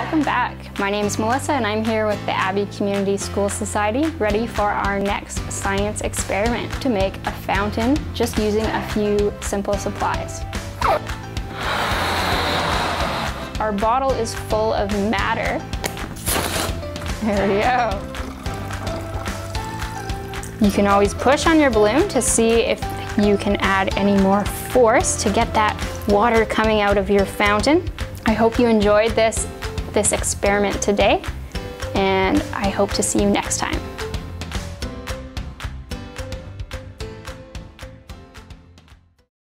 Welcome back. My name is Melissa and I'm here with the Abby Community School Society ready for our next science experiment to make a fountain just using a few simple supplies. Our bottle is full of matter. There we go. You can always push on your balloon to see if you can add any more force to get that water coming out of your fountain. I hope you enjoyed this, this experiment today and I hope to see you next time.